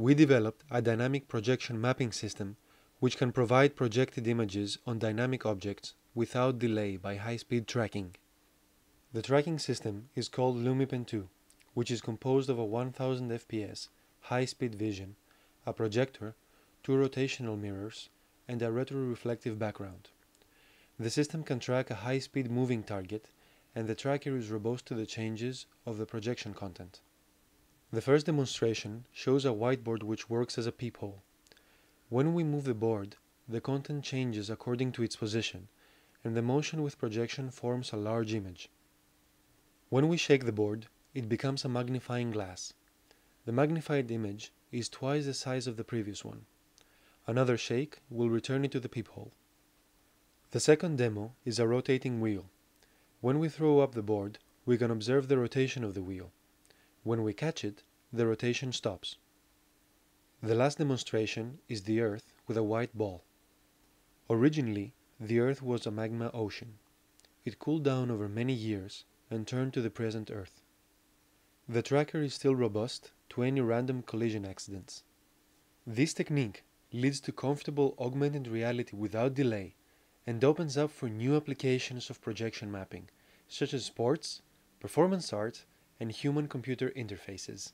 we developed a dynamic projection mapping system which can provide projected images on dynamic objects without delay by high-speed tracking. The tracking system is called LumiPen 2, which is composed of a 1000 fps high-speed vision, a projector, two rotational mirrors, and a retroreflective background. The system can track a high-speed moving target, and the tracker is robust to the changes of the projection content. The first demonstration shows a whiteboard which works as a peephole. When we move the board, the content changes according to its position, and the motion with projection forms a large image. When we shake the board, it becomes a magnifying glass. The magnified image is twice the size of the previous one. Another shake will return it to the peephole. The second demo is a rotating wheel. When we throw up the board, we can observe the rotation of the wheel. When we catch it, the rotation stops. The last demonstration is the Earth with a white ball. Originally, the Earth was a magma ocean. It cooled down over many years and turned to the present Earth. The tracker is still robust to any random collision accidents. This technique leads to comfortable augmented reality without delay and opens up for new applications of projection mapping, such as sports, performance art, and human computer interfaces.